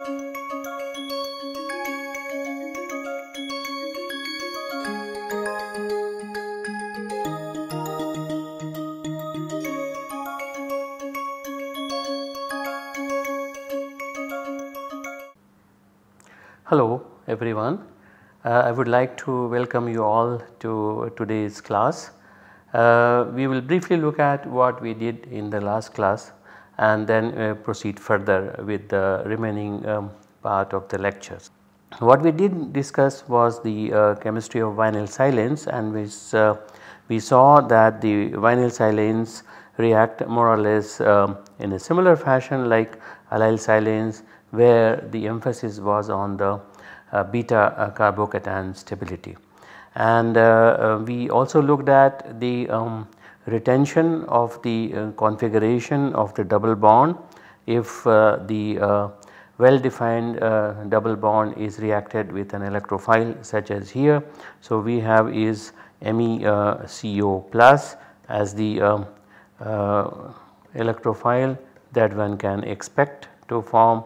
Hello everyone. Uh, I would like to welcome you all to today's class. Uh, we will briefly look at what we did in the last class and then uh, proceed further with the remaining um, part of the lectures. What we did discuss was the uh, chemistry of vinyl silanes and we, uh, we saw that the vinyl silanes react more or less um, in a similar fashion like allyl silanes where the emphasis was on the uh, beta uh, carbocation stability. And uh, we also looked at the um, retention of the uh, configuration of the double bond if uh, the uh, well defined uh, double bond is reacted with an electrophile such as here. So, we have is MECO plus as the um, electrophile that one can expect to form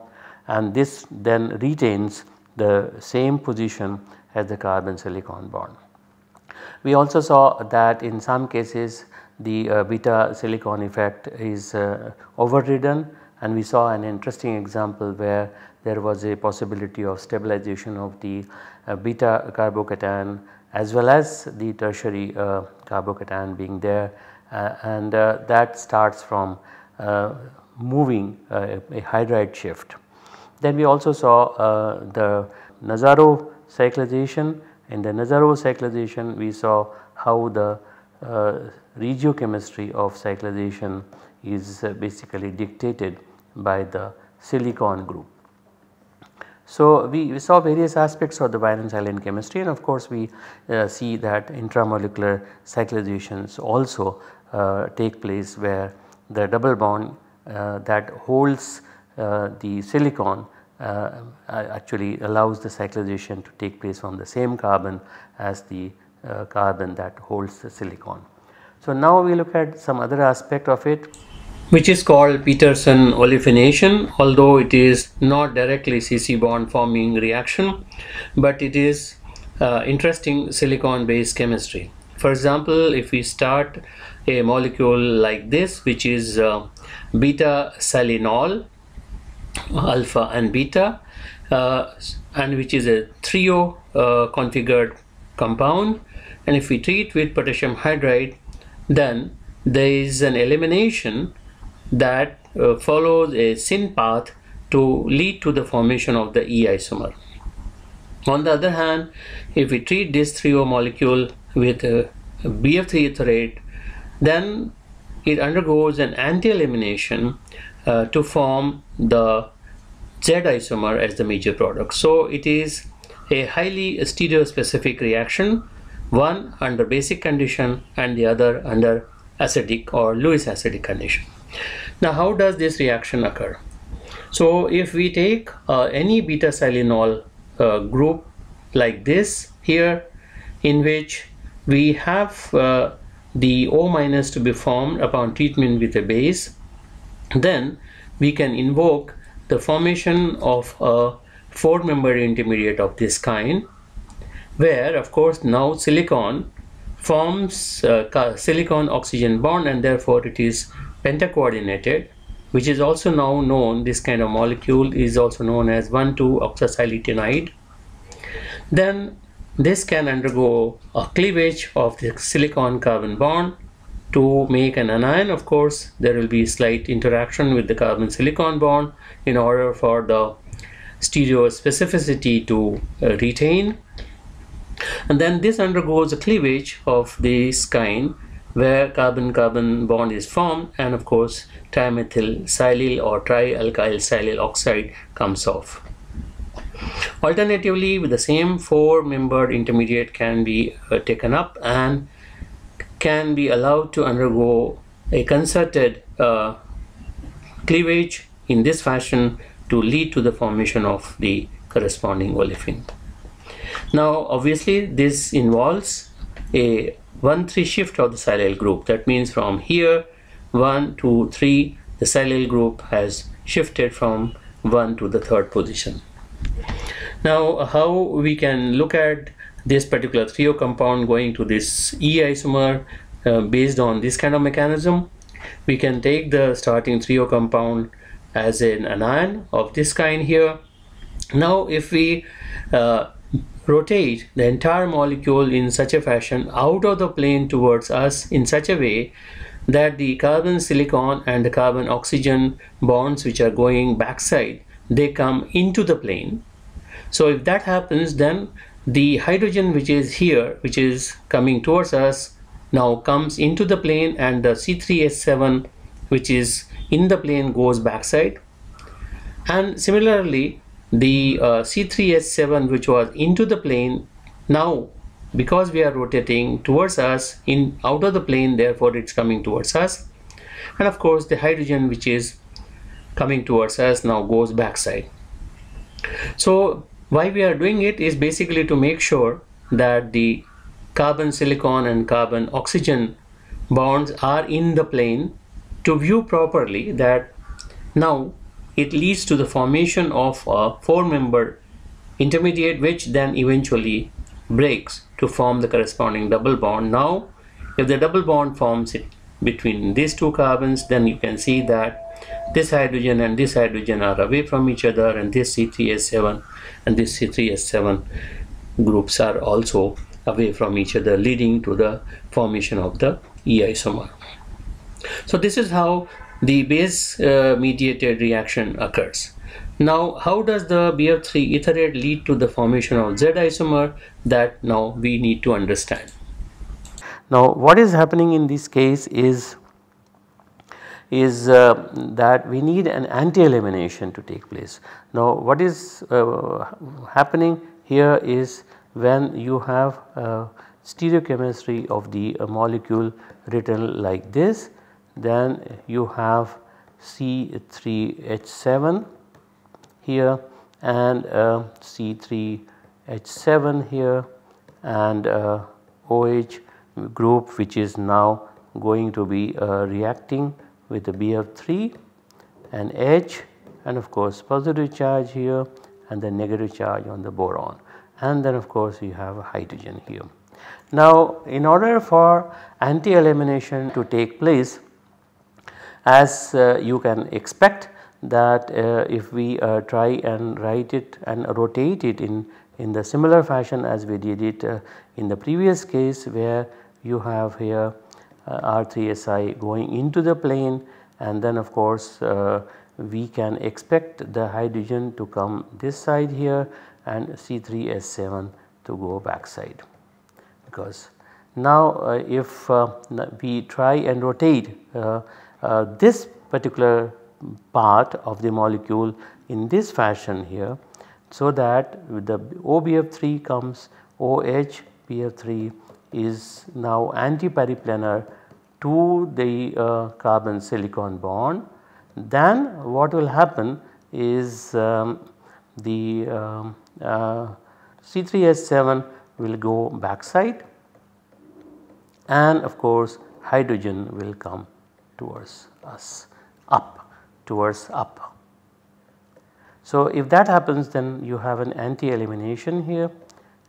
and this then retains the same position as the carbon silicon bond. We also saw that in some cases the uh, beta silicon effect is uh, overridden and we saw an interesting example where there was a possibility of stabilization of the uh, beta carbocation as well as the tertiary carbocation being there and that starts from moving a hydride shift. Then we also saw the Nazarov cyclization. In the Nazarov cyclization we saw how the regiochemistry of cyclization is uh, basically dictated by the silicon group. So, we, we, saw various aspects of the vinyl silane chemistry and of course we uh, see that intramolecular cyclizations also uh, take place where the double bond uh, that holds uh, the silicon uh, actually allows the cyclization to take place on the same carbon as the uh, carbon that holds the silicon. So now we look at some other aspect of it which is called Peterson olefination although it is not directly CC bond forming reaction but it is uh, interesting silicon based chemistry. For example if we start a molecule like this which is uh, beta silanol alpha and beta uh, and which is a threo uh, configured compound and if we treat with potassium hydride then there is an elimination that uh, follows a syn path to lead to the formation of the E isomer. On the other hand, if we treat this threo molecule with a BF3 etherate, then it undergoes an anti-elimination uh, to form the Z isomer as the major product. So it is a highly stereospecific reaction, one under basic condition and the other under acidic or Lewis acidic condition. Now how does this reaction occur? So if we take uh, any beta silanol uh, group like this here in which we have uh, the O minus to be formed upon treatment with a base then we can invoke the formation of a four membered intermediate of this kind where of course now silicon forms uh, silicon oxygen bond and therefore it is pentacoordinated which is also now known this kind of molecule is also known as 1,2-oxasiletanide then this can undergo a cleavage of the silicon carbon bond to make an anion. Of course there will be slight interaction with the carbon silicon bond in order for the stereo specificity to uh, retain and then this undergoes a cleavage of this kind where carbon carbon bond is formed and of course trimethyl silyl or trialkyl silyl oxide comes off alternatively with the same four membered intermediate can be uh, taken up and can be allowed to undergo a concerted uh, cleavage in this fashion to lead to the formation of the corresponding olefin. Now obviously this involves a 1-3 shift of the silyl group. That means from here 1 to 3 the silyl group has shifted from 1 to the third position. Now how we can look at this particular threo compound going to this E isomer uh, based on this kind of mechanism? We can take the starting threo compound as an anion of this kind here. Now if we uh, rotate the entire molecule in such a fashion out of the plane towards us in such a way that the carbon silicon and the carbon oxygen bonds which are going backside they come into the plane. So if that happens then the hydrogen which is here which is coming towards us now comes into the plane and the C3H7 which is in the plane goes backside. And similarly the uh, C3H7 which was into the plane now because we are rotating towards us in out of the plane therefore it's coming towards us. And of course the hydrogen which is coming towards us now goes backside. So why we are doing it is basically to make sure that the carbon silicon and carbon oxygen bonds are in the plane to view properly that now it leads to the formation of a four member intermediate which then eventually breaks to form the corresponding double bond now if the double bond forms it between these two carbons then you can see that this hydrogen and this hydrogen are away from each other and this C3H7 and this C3H7 groups are also away from each other leading to the formation of the E isomer. So this is how the base uh, mediated reaction occurs. Now how does the BF3 etherate lead to the formation of Z isomer that now we need to understand. Now what is happening in this case is is uh, that we need an anti-elimination to take place. Now what is uh, happening here is when you have stereochemistry of the uh, molecule written like this then you have C3H7 here and uh, C3H7 here and uh, OH group which is now going to be uh, reacting with the BF3 and H and of course positive charge here and the negative charge on the boron and then of course you have hydrogen here. Now in order for anti-elimination to take place as uh, you can expect that uh, if we uh, try and write it and rotate it in, in the similar fashion as we did it in the previous case where you have here uh, R3Si going into the plane and then of course we can expect the hydrogen to come this side here and C3H7 to go backside because now uh, if uh, we try and rotate uh, this particular part of the molecule in this fashion here so that the OBF3 comes OH BF3 is now anti-periplanar to the uh, carbon silicon bond. Then what will happen is um, the um, uh, C3H7 will go backside. And of course hydrogen will come towards us up towards up. So if that happens then you have an anti-elimination here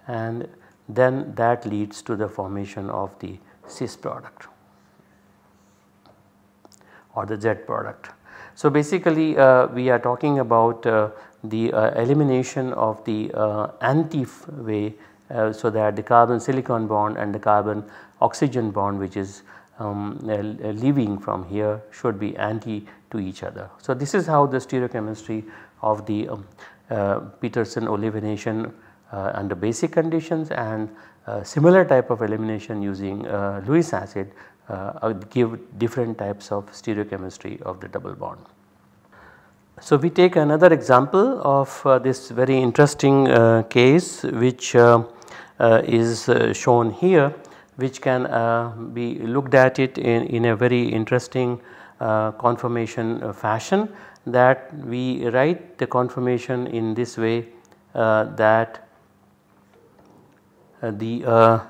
and then that leads to the formation of the cis product or the Z product. So basically uh, we are talking about uh, the uh, elimination of the uh, anti way uh, so that the carbon silicon bond and the carbon oxygen bond which is um, leaving from here should be anti to each other. So this is how the stereochemistry of the um, uh, Peterson olefination uh, under basic conditions and uh, similar type of elimination using Lewis acid give different types of stereochemistry of the double bond. So, we take another example of uh, this very interesting uh, case which uh, uh is uh, shown here which can uh, be looked at it in, in a very interesting conformation fashion that we write the conformation in this way that the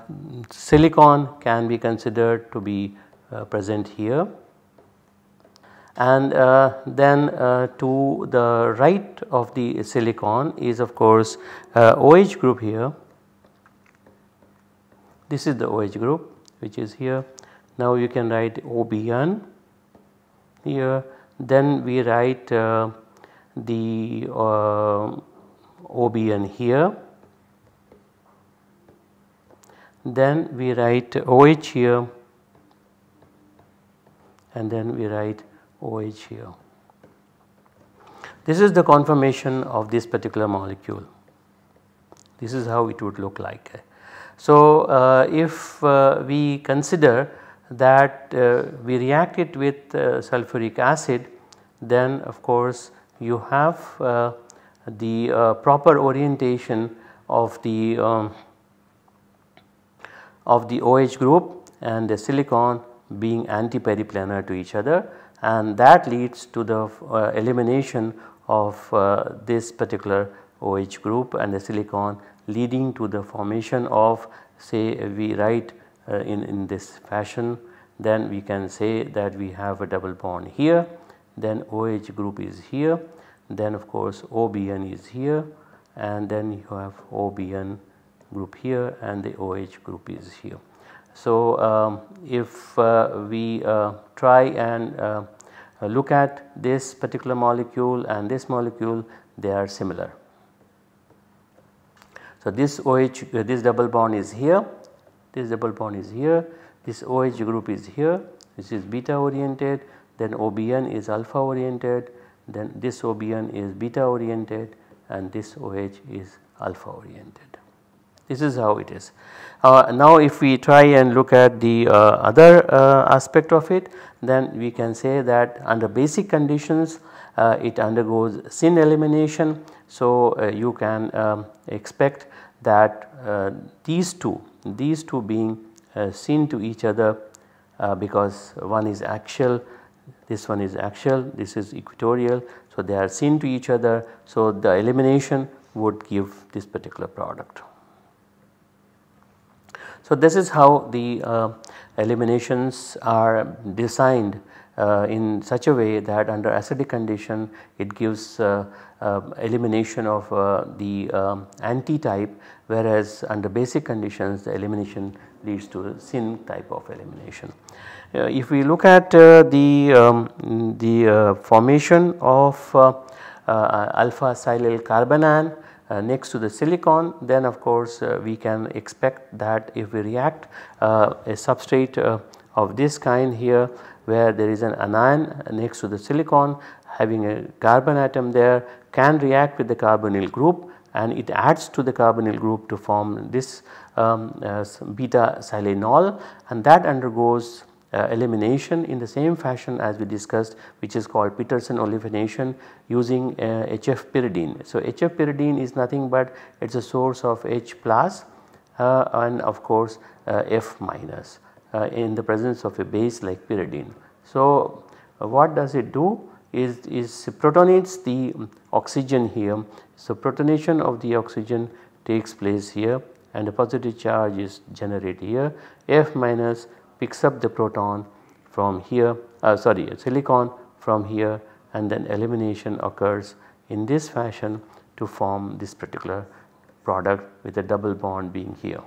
silicon can be considered to be present here and uh, then uh, to the right of the silicon is of course uh, OH group here. This is the OH group which is here. Now you can write OBN here then we write uh, the uh, OBN here then we write OH here and then we write OH here. This is the conformation of this particular molecule. This is how it would look like. So, uh, if uh, we consider that uh, we react it with uh, sulfuric acid then of course you have uh, the uh, proper orientation of the um, of the OH group and the silicon being antiperiplanar to each other and that leads to the elimination of this particular OH group and the silicon leading to the formation of say we write uh, in, in this fashion then we can say that we have a double bond here then OH group is here then of course OBN is here and then you have OBN group here and the OH group is here. So, um, if uh, we uh, try and uh, look at this particular molecule and this molecule they are similar. So, this OH this double bond is here, this double bond is here, this OH group is here, this is beta oriented, then OBN is alpha oriented, then this OBN is beta oriented and this OH is alpha oriented. This is how it is. Uh, now if we try and look at the uh, other uh, aspect of it then we can say that under basic conditions uh, it undergoes syn elimination. So uh, you can um, expect that uh, these two, these two being syn to each other because one is axial, this one is axial, this is equatorial. So they are syn to each other. So the elimination would give this particular product. So this is how the uh, eliminations are designed uh, in such a way that under acidic condition it gives uh, uh elimination of uh, the um, anti-type whereas under basic conditions the elimination leads to syn type of elimination. Uh, if we look at the, um, the formation of alpha silyl carbanion uh, next to the silicon then of course uh, we can expect that if we react uh, a substrate uh, of this kind here where there is an anion next to the silicon having a carbon atom there can react with the carbonyl group and it adds to the carbonyl group to form this um, beta silanol and that undergoes uh, elimination in the same fashion as we discussed which is called Peterson olefination using uh, HF pyridine. So, HF pyridine is nothing but it is a source of H plus uh, and of course uh, F minus uh, in the presence of a base like pyridine. So, uh, what does it do is, is protonates the oxygen here. So, protonation of the oxygen takes place here and a positive charge is generated here F minus picks up the proton from here uh, sorry silicon from here and then elimination occurs in this fashion to form this particular product with a double bond being here.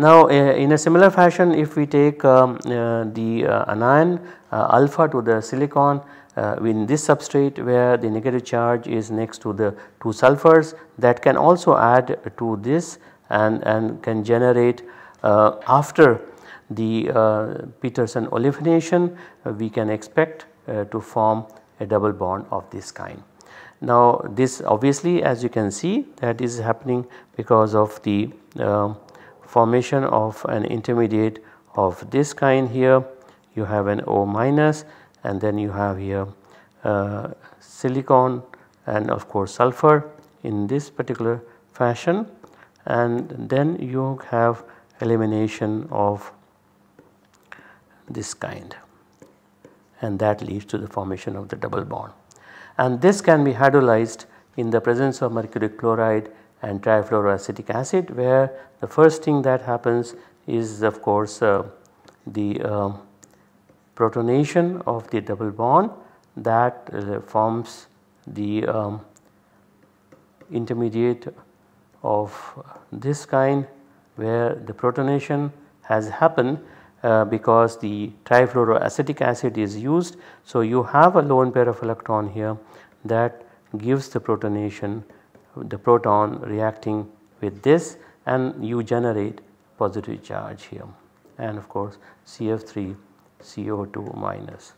Now uh, in a similar fashion if we take um, uh, the uh, anion alpha to the silicon in this substrate where the negative charge is next to the two sulfurs that can also add to this and, and can generate after the uh, Peterson olefination uh, we can expect uh, to form a double bond of this kind. Now this obviously as you can see that is happening because of the uh, formation of an intermediate of this kind here. You have an O minus and then you have here uh, silicon and of course sulfur in this particular fashion. And then you have elimination of this kind. And that leads to the formation of the double bond. And this can be hydrolyzed in the presence of mercury chloride and trifluoroacetic acid where the first thing that happens is of course uh, the uh, protonation of the double bond that uh, forms the um, intermediate of this kind where the protonation has happened uh, because the trifluoroacetic acid is used. So, you have a lone pair of electron here that gives the protonation the proton reacting with this and you generate positive charge here and of course CF3 CO2 minus.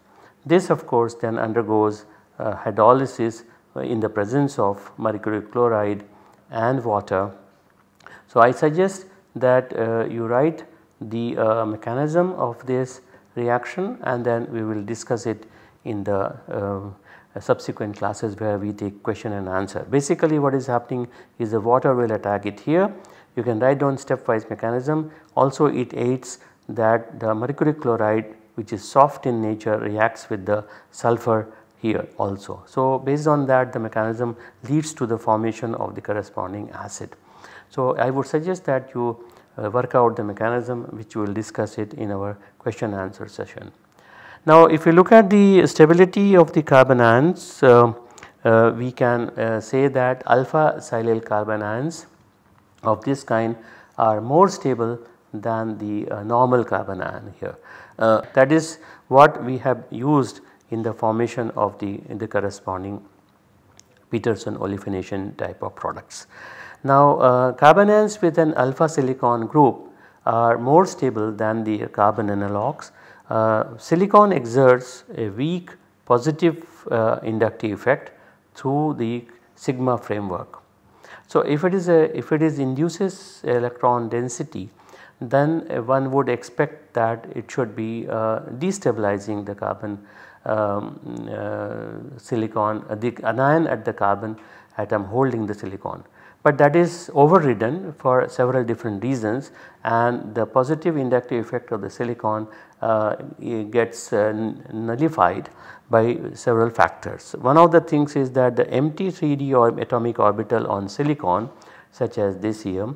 This of course then undergoes uh, hydrolysis in the presence of mercury chloride and water. So, I suggest that uh, you write the uh, mechanism of this reaction and then we will discuss it in the um, subsequent classes where we take question and answer. Basically what is happening is the water will attack it here. You can write down stepwise mechanism also it aids that the mercury chloride which is soft in nature reacts with the sulfur here also. So, based on that the mechanism leads to the formation of the corresponding acid. So, I would suggest that you uh, work out the mechanism which we will discuss it in our question answer session. Now, if you look at the stability of the carbanions, uh, uh, we can uh, say that alpha silyl carbanions of this kind are more stable than the uh, normal carbon ion here. Uh, that is what we have used in the formation of the, the corresponding Peterson olefination type of products. Now uh, carbanions with an alpha silicon group are more stable than the carbon analogues. Uh, silicon exerts a weak positive uh, inductive effect through the sigma framework. So if it is a if it is induces electron density then one would expect that it should be uh, destabilizing the carbon um, uh, silicon uh, the anion at the carbon atom holding the silicon. But that is overridden for several different reasons and the positive inductive effect of the silicon uh, gets uh, nullified by several factors. One of the things is that the empty 3d or atomic orbital on silicon such as this here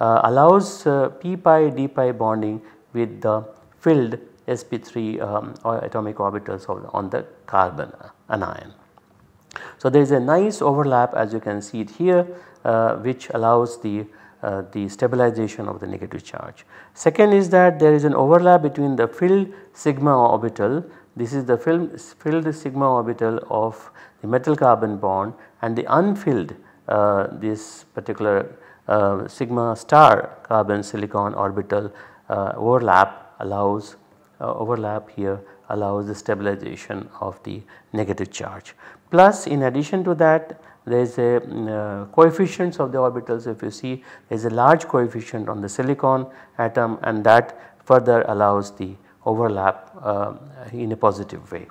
uh, allows uh, p pi d pi bonding with the filled sp3 um, or atomic orbitals on the carbon anion. So, there is a nice overlap as you can see it here uh, which allows the uh, the stabilization of the negative charge. Second is that there is an overlap between the filled sigma orbital this is the filled, filled sigma orbital of the metal carbon bond and the unfilled uh, this particular uh, sigma star carbon silicon orbital uh, overlap allows uh, overlap here allows the stabilization of the negative charge. Plus in addition to that there is a uh, coefficients of the orbitals if you see there is a large coefficient on the silicon atom and that further allows the overlap uh, in a positive way.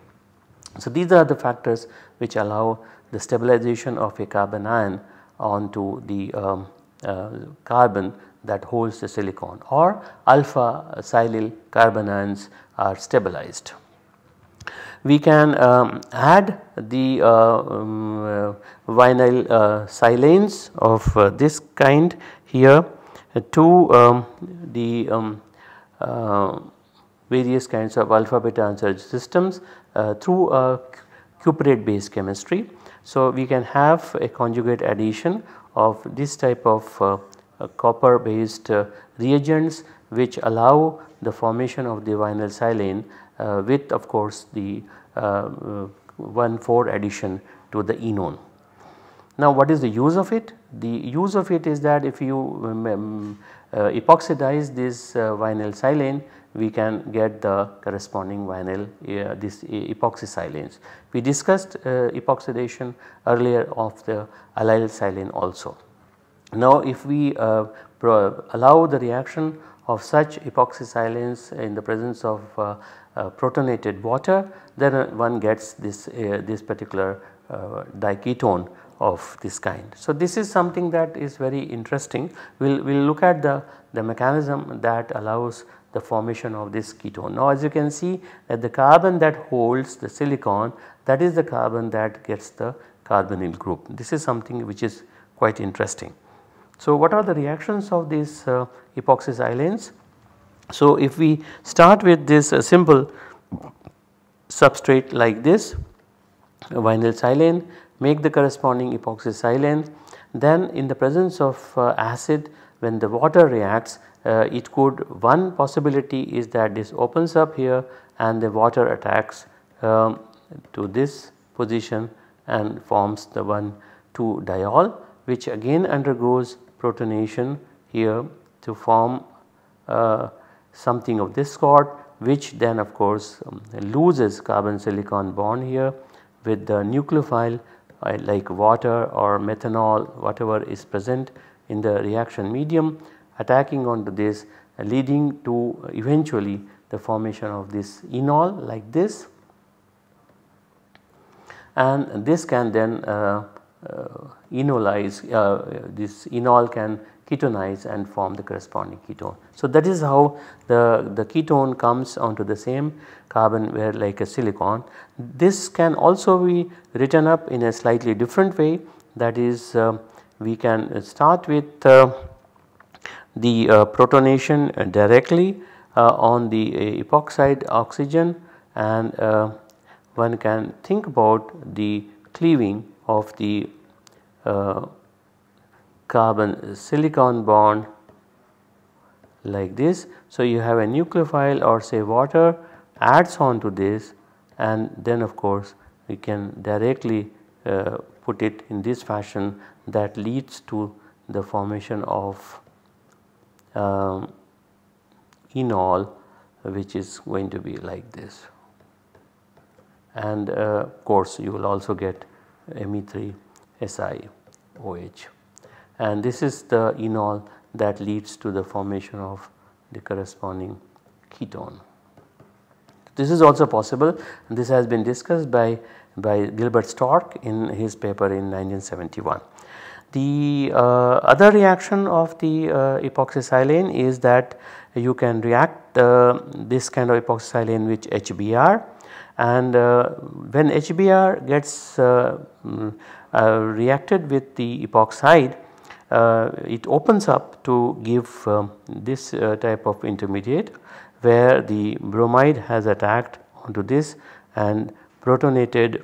So these are the factors which allow the stabilization of a carbanion onto the um, uh, carbon that holds the silicon or alpha silyl carbanions are stabilized. We can um, add the uh, um, uh, vinyl uh, silanes of uh, this kind here to um, the um, uh, various kinds of alpha beta uncharged systems through a cuprate based chemistry. So, we can have a conjugate addition of this type of uh, uh, copper based uh, reagents which allow the formation of the vinyl silane with of course the 1,4 addition to the enone. Now what is the use of it? The use of it is that if you um, um uh, epoxidize this uh, vinyl silane we can get the corresponding vinyl uh, this epoxy silanes. We discussed uh, epoxidation earlier of the allyl silane also. Now if we uh, allow the reaction of such epoxy silanes in the presence of uh, uh, protonated water then uh, one gets this, this particular diketone of this kind. So this is something that is very interesting. We will we'll look at the, the mechanism that allows the formation of this ketone. Now as you can see that the carbon that holds the silicon that is the carbon that gets the carbonyl group. This is something which is quite interesting. So what are the reactions of these uh, epoxy? So if we start with this uh, simple substrate like this vinyl silane make the corresponding epoxy silane then in the presence of uh, acid when the water reacts uh, it could one possibility is that this opens up here and the water attacks um, to this position and forms the 1 2 diol which again undergoes protonation here to form uh, something of this sort which then of course um, loses carbon silicon bond here with the nucleophile uh, like water or methanol whatever is present in the reaction medium attacking onto this uh, leading to eventually the formation of this enol like this. And this can then uh, uh, enolize uh, this enol can ketonize and form the corresponding ketone. So that is how the, the ketone comes onto the same carbon where like a silicon. This can also be written up in a slightly different way that is uh, we can start with uh, the uh, protonation directly uh, on the uh, epoxide oxygen and one can think about the cleaving of the carbon silicon bond like this. So, you have a nucleophile or say water adds on to this and then of course we can directly uh, put it in this fashion that leads to the formation of um, enol which is going to be like this and uh, of course you will also get Me3 SiOH and this is the enol that leads to the formation of the corresponding ketone. This is also possible and this has been discussed by, by Gilbert Stork in his paper in 1971. The uh, other reaction of the uh, epoxysilane is that you can react uh, this kind of epoxysilane with HBr and uh, when HBr gets uh, mm, uh, reacted with the epoxide it opens up to give um, this type of intermediate where the bromide has attacked onto this and protonated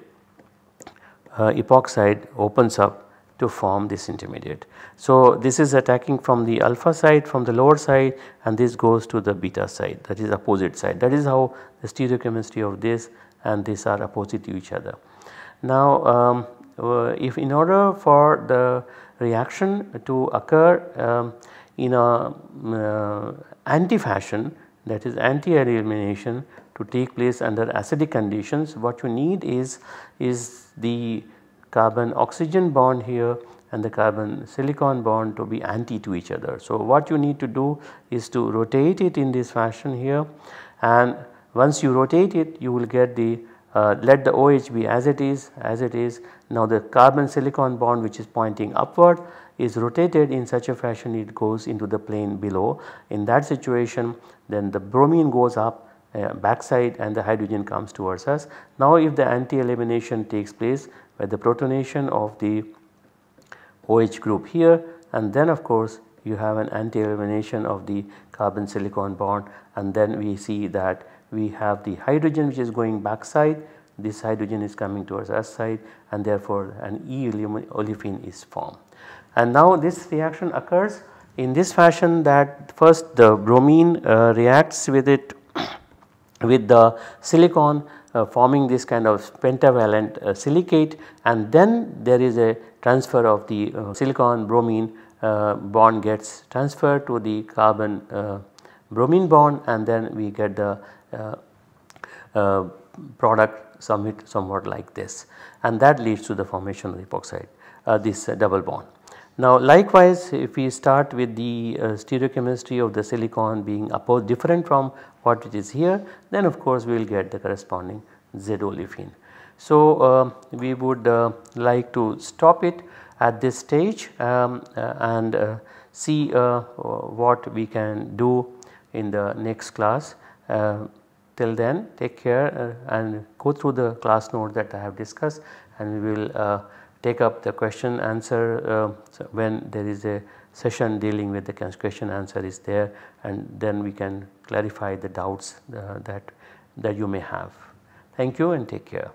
epoxide opens up to form this intermediate. So, this is attacking from the alpha side from the lower side and this goes to the beta side that is opposite side that is how the stereochemistry of this and this are opposite to each other. Now um, uh, if in order for the reaction to occur um, in a uh, anti fashion that is anti elimination to take place under acidic conditions what you need is is the carbon oxygen bond here and the carbon silicon bond to be anti to each other. So, what you need to do is to rotate it in this fashion here and once you rotate it you will get the uh, let the OH be as it is as it is. Now the carbon silicon bond which is pointing upward is rotated in such a fashion it goes into the plane below. In that situation then the bromine goes up uh, backside and the hydrogen comes towards us. Now if the anti-elimination takes place by the protonation of the OH group here. And then of course you have an anti-elimination of the carbon silicon bond. And then we see that we have the hydrogen which is going backside. This hydrogen is coming towards us side and therefore an E olefin is formed. And now this reaction occurs in this fashion that first the bromine uh, reacts with it with the silicon uh, forming this kind of pentavalent uh, silicate and then there is a transfer of the uh, silicon bromine uh, bond gets transferred to the carbon uh, bromine bond and then we get the product somewhat, somewhat like this and that leads to the formation of the epoxide this double bond. Now likewise if we start with the uh, stereochemistry of the silicon being opposed different from what it is here then of course we will get the corresponding Z olefin. So uh, we would uh, like to stop it at this stage um, uh, and uh, see uh, what we can do in the next class. till then take care and go through the class note that I have discussed and we will take up the question answer uh, when there is a session dealing with the question answer is there and then we can clarify the doubts uh, that, that you may have. Thank you and take care.